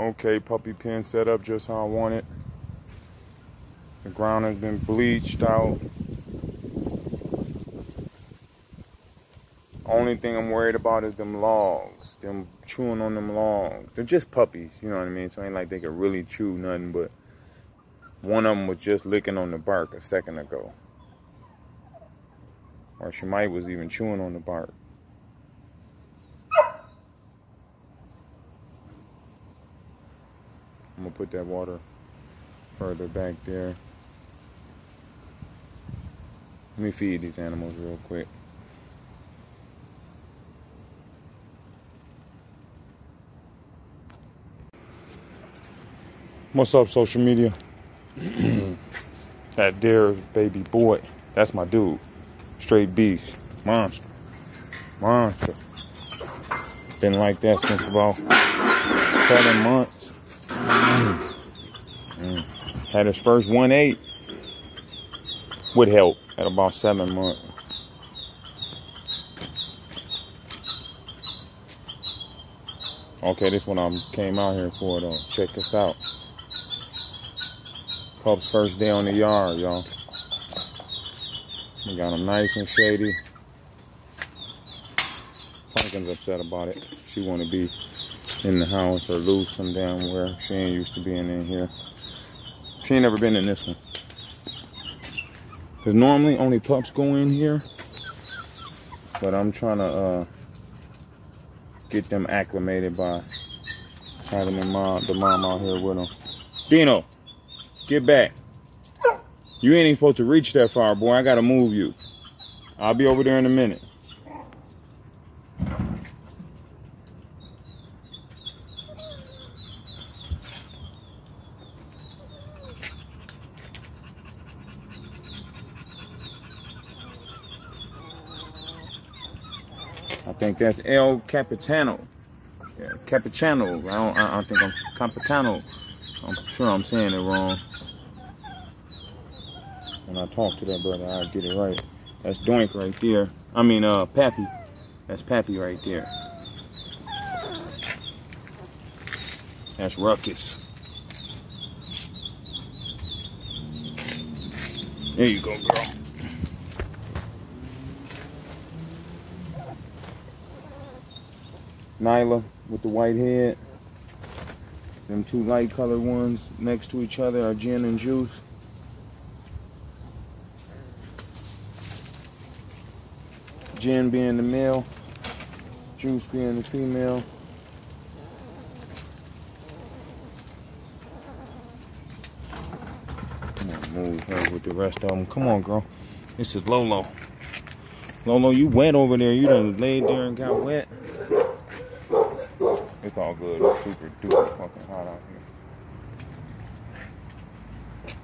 Okay, puppy pen set up just how I want it. The ground has been bleached out. Only thing I'm worried about is them logs. Them chewing on them logs. They're just puppies, you know what I mean? So ain't like they can really chew nothing, but one of them was just licking on the bark a second ago. Or she might was even chewing on the bark. I'm gonna put that water further back there. Let me feed these animals real quick. What's up, social media? that there baby boy, that's my dude. Straight beast, monster, monster. Been like that since about seven months. Mm. Had his first 1-8 with help at about seven months. Okay, this one I came out here for though. Check this out. Pup's first day on the yard, y'all. We got him nice and shady. Pumpkin's upset about it. She want to be in the house or loose some damn where. She ain't used to being in here. She ain't never been in this one. Because normally only pups go in here. But I'm trying to uh, get them acclimated by having the mom, the mom out here with them. Dino, get back. You ain't even supposed to reach that far, boy. I gotta move you. I'll be over there in a minute. Think that's El Capitano. Yeah, Capitano. I don't, I don't think I'm Capitano. I'm sure I'm saying it wrong. When I talk to that brother, I'll get it right. That's Doink right there. I mean, uh, Pappy. That's Pappy right there. That's Ruckus. There you go, girl. Nyla with the white head. Them two light colored ones next to each other are Gin and Juice. Gin being the male, Juice being the female. Come on, move her with the rest of them. Come on, girl. This is Lolo. Lolo, you wet over there. You done laid there and got wet. It's all good. It's super duper fucking hot out here.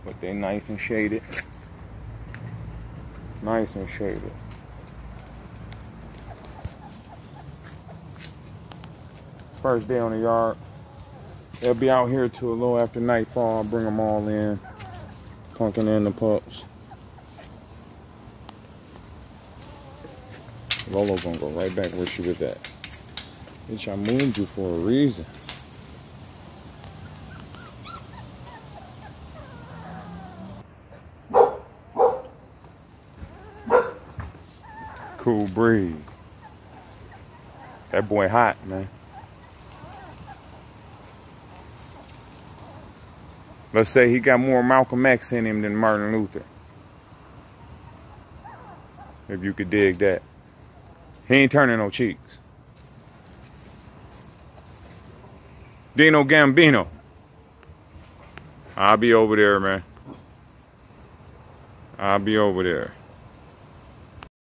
But they nice and shaded. Nice and shaded. First day on the yard. They'll be out here till a little after nightfall. I'll bring them all in. Pumpkin in the pups. Lolo's gonna go right back where she was at. Bitch, I moved you for a reason. Cool breeze. That boy hot, man. Let's say he got more Malcolm X in him than Martin Luther. If you could dig that. He ain't turning no cheeks. Dino Gambino. I'll be over there, man. I'll be over there.